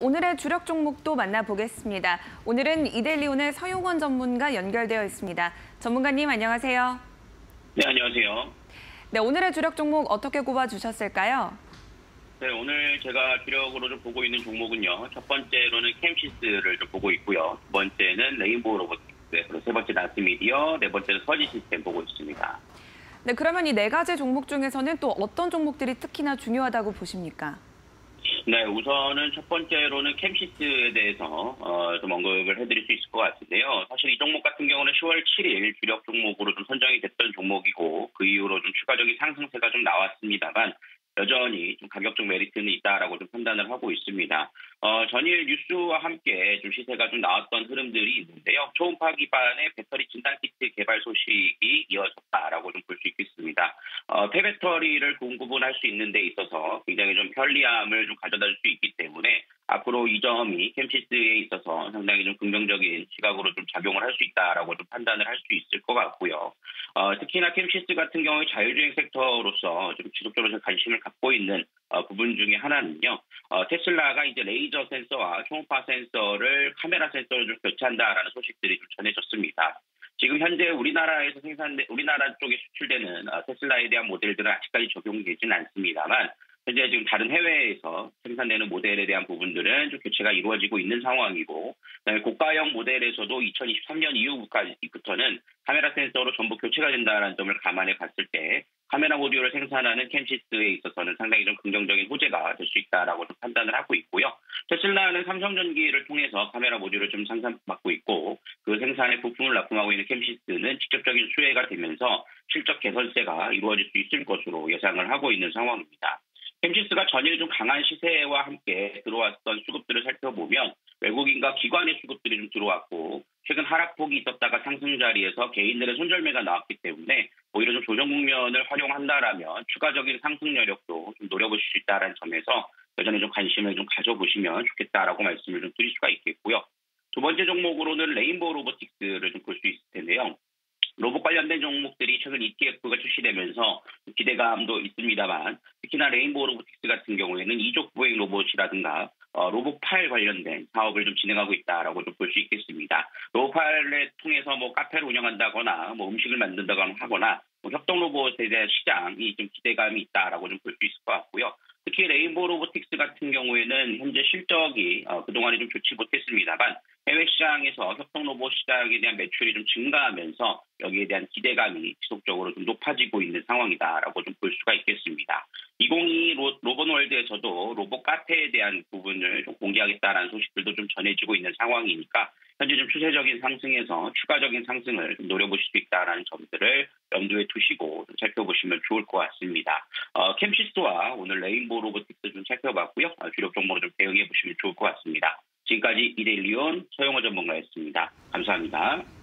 오늘의 주력 종목도 만나보겠습니다. 오늘은 이델리온의 서용원 전문가 연결되어 있습니다. 전문가님 안녕하세요. 네, 안녕하세요. 네, 오늘의 주력 종목 어떻게 꼽아주셨을까요? 네, 오늘 제가 주력으로 좀 보고 있는 종목은요. 첫 번째로는 캠시스를 좀 보고 있고요. 두 번째는 레인보우 로보틱스, 그리고 세 번째 나스미디어, 네 번째는 서지 시스템 보고 있습니다. 네, 그러면 이 네 가지 종목 중에서는 또 어떤 종목들이 특히나 중요하다고 보십니까? 네, 우선은 첫 번째로는 캠시스에 대해서 어, 좀 언급을 해드릴 수 있을 것 같은데요. 사실 이 종목 같은 경우는 10월 7일 주력 종목으로 좀 선정이 됐던 종목이고 그 이후로 좀 추가적인 상승세가 좀 나왔습니다만 여전히 좀 가격적 메리트는 있다라고 좀 판단을 하고 있습니다. 어, 전일 뉴스와 함께 좀 시세가 좀 나왔던 흐름들이 있는데요. 초음파 기반의 배터리 진단 키트 개발 소식이 이어졌다라고 좀 볼 수 있겠습니다. 어, 폐배터리를 공급을 할 수 있는 데 있어서 굉장히 좀 편리함을 좀 가져다 줄 수 있기 때문에 앞으로 이 점이 캠시스에 있어서 상당히 좀 긍정적인 시각으로 좀 작용을 할 수 있다라고 좀 판단을 할 수 있을 것 같고요. 어, 특히나 캠시스 같은 경우에 자율주행 섹터로서 좀 지속적으로 관심을 갖고 있는 어, 부분 중에 하나는요. 어, 테슬라가 이제 레이저 센서와 초음파 센서를 카메라 센서로 좀 교체한다라는 소식들이 좀 전해졌습니다. 지금 현재 우리나라에서 생산 우리나라 쪽에 수출되는 어, 테슬라에 대한 모델들은 아직까지 적용되지는 않습니다만 현재 지금 다른 해외에서 생산되는 모델에 대한 부분들은 좀 교체가 이루어지고 있는 상황이고, 고가형 모델에서도 2023년 이후부터는 카메라 센서로 전부 교체가 된다는 점을 감안해 봤을 때 카메라 모듈을 생산하는 캠시스에 있어서는 상당히 좀 긍정적인 호재가 될 수 있다라고 좀 판단을 하고 있고요. 테슬라는 삼성전기를 통해서 카메라 모듈을 좀 생산받고 있고 그 생산에 부품을 납품하고 있는 캠시스는 직접적인 수혜가 되면서 실적 개선세가 이루어질 수 있을 것으로 예상을 하고 있는 상황입니다. 캠시스가 전일 좀 강한 시세와 함께 들어왔던 수급들을 살펴보면 외국인과 기관의 수급들이 좀 들어왔고 최근 하락폭이 있었다가 상승 자리에서 개인들의 손절매가 나왔기 때문에 오히려 좀 조정 국면을 활용한다라면 추가적인 상승 여력도 좀 노려보실 수 있다는 점에서 여전히 좀 관심을 좀 가져보시면 좋겠다라고 말씀을 좀 드릴 수가 있겠고요. 두 번째 종목으로는 레인보우 로보틱스를 좀 볼 수 있을 텐데요. 로봇 관련된 종목들이 최근 ETF가 출시되면서 기대감도 있습니다만 특히나 레인보우 로보틱스 같은 경우에는 이족 보행 로봇이라든가 어, 로봇팔 관련된 사업을 좀 진행하고 있다라고 좀 볼 수 있겠습니다. 로봇팔을 통해서 뭐 카페를 운영한다거나 뭐 음식을 만든다거나 하거나 뭐 협동 로봇에 대한 시장이 좀 기대감이 있다라고 좀 볼 수 있을 것 같고요. 특히 레인보우 로보틱스 같은 경우에는 현재 실적이 어, 그동안에 좀 좋지 못했습니다만 해외 시장에서 협동 로봇 시장에 대한 매출이 좀 증가하면서 여기에 대한 기대감이 지속적으로 좀 높아지고 있는 상황이다라고 좀 볼 수가 있겠습니다. 2022 로, 로봇월드에서도 로봇 카페에 대한 부분을 좀 공개하겠다라는 소식들도 좀 전해지고 있는 상황이니까 현재 좀 추세적인 상승에서 추가적인 상승을 노려보실 수 있다라는 점들을 염두에 두시고 좀 살펴보시면 좋을 것 같습니다. 어, 캠시스와 오늘 레인보우 로보틱스 좀 살펴봤고요. 어, 주력 종목으로 좀 대응해 보시면 좋을 것 같습니다. 지금까지 이데일리온 서영호 전문가였습니다. 감사합니다.